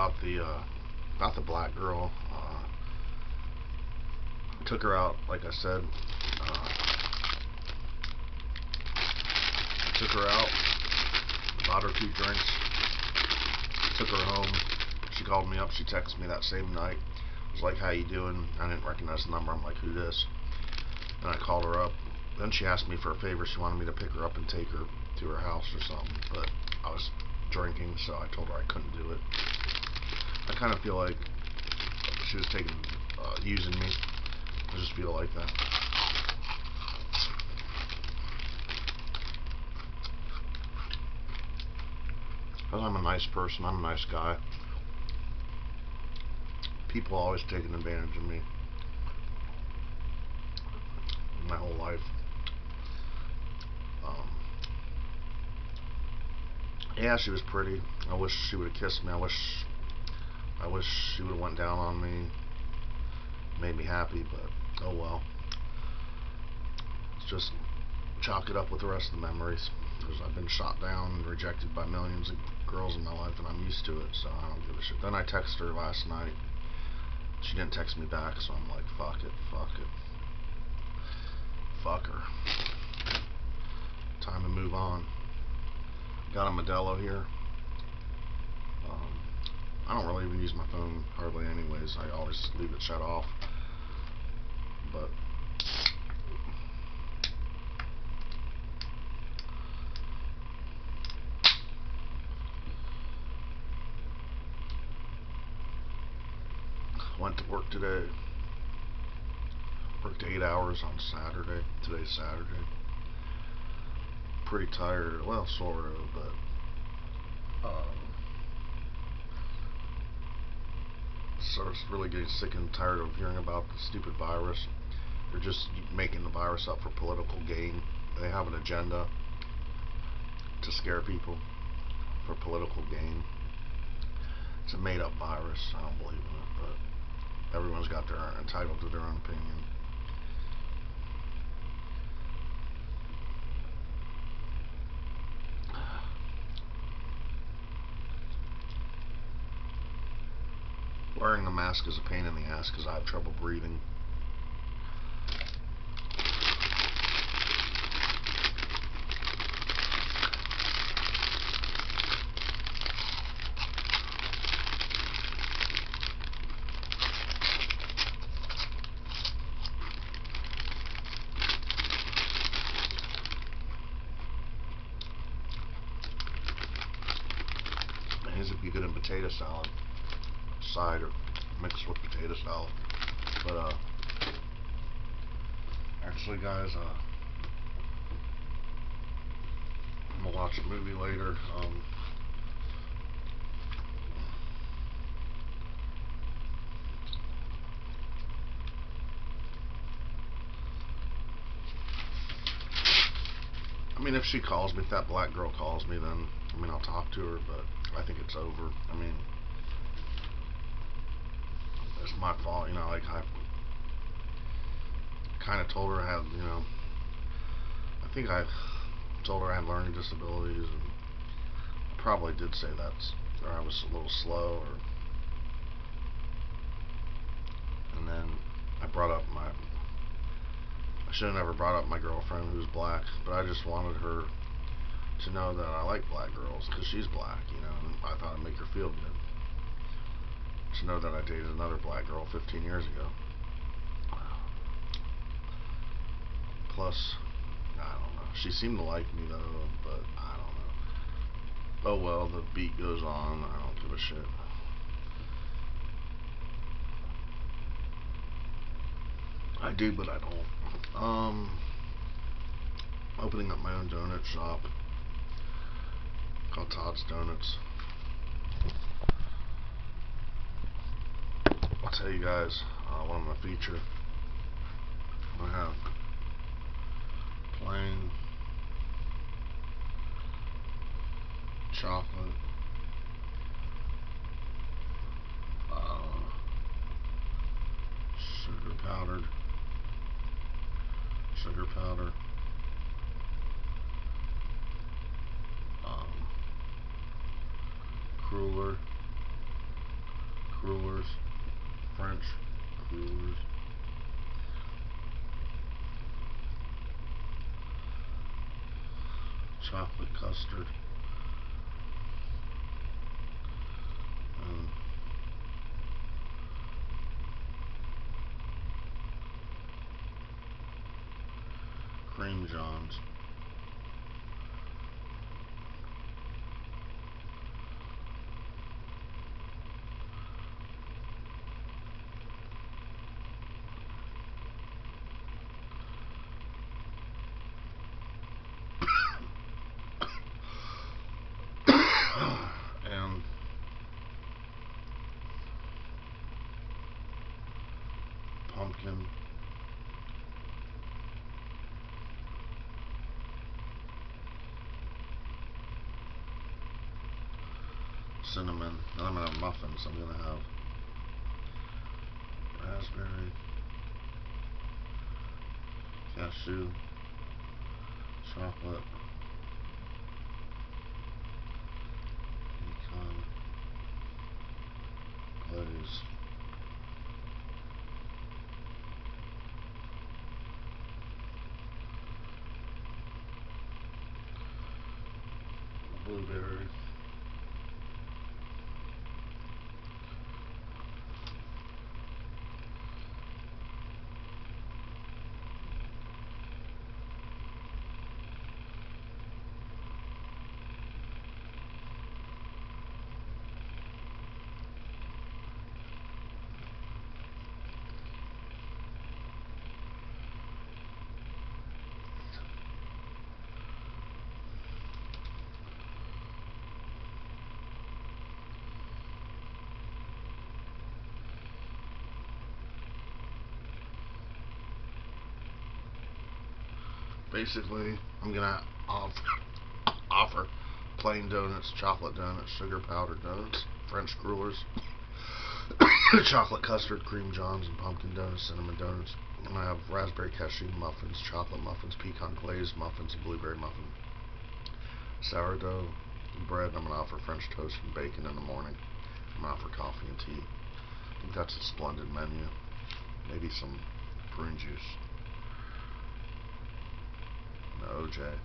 about the uh, about the black girl. Uh, took her out, like I said. Uh, took her out, bought her two drinks, took her home. She called me up. She texted me that same night. Was like, "How you doing?" I didn't recognize the number. I'm like, "Who this?" And I called her up. Then she asked me for a favor. She wanted me to pick her up and take her to her house or something. But I was drinking, so I told her I couldn't do it. I kind of feel like she was taking, uh, using me. I just feel like that. Because I'm a nice person, I'm a nice guy. People always taking advantage of me. My whole life. Um, yeah, she was pretty. I wish she would have kissed me. I wish I wish she would have went down on me. Made me happy, but oh well. It's just chalk it up with the rest of the memories. Because I've been shot down and rejected by millions of girls in my life, and I'm used to it, so I don't give a shit. Then I texted her last night. She didn't text me back, so I'm like, fuck it, fuck it. Fuck her. Time to move on. Got a Modelo here. Um, I don't really even use my phone hardly anyways. I always leave it shut off. But went to work today. Worked eight hours on Saturday. Today's Saturday. Pretty tired. Well, sort of, but um, of really getting sick and tired of hearing about the stupid virus. They're just making the virus up for political gain. They have an agenda to scare people for political gain. It's a made-up virus. I don't believe in it, but everyone's got their entitled to their own opinion. Wearing a mask is a pain in the ass because I have trouble breathing. Would be good potato salad side or mixed with potato salad. But uh actually guys uh I'm gonna watch a movie later. Um I mean, if she calls me, if that black girl calls me, then, I mean, I'll talk to her, but I think it's over. I mean, it's my fault, you know, like, I kind of told her I had, you know, I think I told her I had learning disabilities, and I probably did say that, or I was a little slow, or, and then I brought up my I should have never brought up my girlfriend who's black, but I just wanted her to know that I like black girls because she's black, you know, and I thought it'd make her feel good. To know that I dated another black girl 15 years ago. Plus, I don't know. She seemed to like me though, but I don't know. Oh well, the beat goes on. I don't give a shit. I do, but I don't. Um, opening up my own donut shop called Tod's Donuts. I'll tell you guys uh, what I'm gonna feature. I'm gonna have plain chocolate. Uh, sugar powdered sugar powder, um, cruller, crullers, French crullers. Chocolate custard. Um, cream johns. and pumpkin cinnamon. And I'm gonna have muffins I'm gonna have raspberry cashew chocolate pecan glaze blueberry basically I'm gonna offer, offer plain donuts, chocolate donuts, sugar powder donuts, French crullers, chocolate custard, cream johns, and pumpkin donuts, cinnamon donuts. And I have raspberry cashew muffins, chocolate muffins, pecan glazed muffins, and blueberry muffin. Sourdough bread. I'm gonna offer French toast and bacon in the morning. I'm gonna offer coffee and tea. I think that's a splendid menu. Maybe some prune juice. OJ.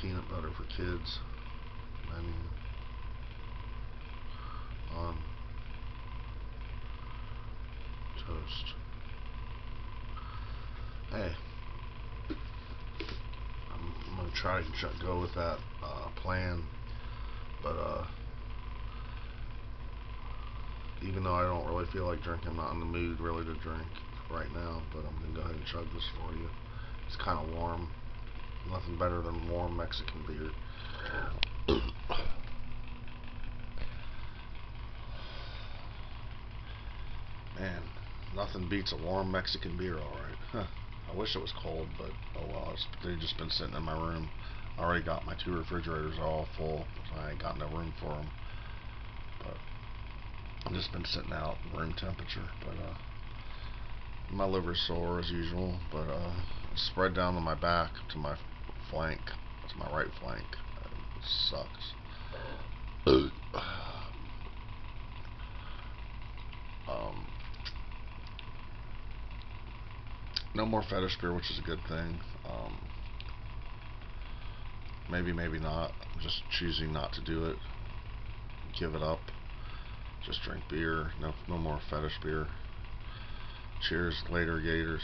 Peanut butter for kids. Menu. On. Toast. Hey. I'm, I'm gonna try to go with that uh, plan, but uh, even though I don't really feel like drinking, I'm not in the mood really to drink right now, but I'm going to go ahead and chug this for you. It's kind of warm. Nothing better than warm Mexican beer. Man, nothing beats a warm Mexican beer, alright. Huh. I wish it was cold, but oh well. It's, they've just been sitting in my room. I already got my two refrigerators all full, so I ain't got no room for them. But Just been sitting out room temperature, but uh, my liver's sore as usual, but uh, spread down to my back, to my flank, to my right flank. It sucks. um, no more fetish beer, which is a good thing. Um, maybe, maybe not. I'm just choosing not to do it. Give it up. Just drink beer. No, no more fetish beer. Cheers later, Gators.